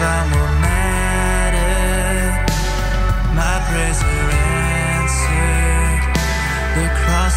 cause My prayers are answered. The cross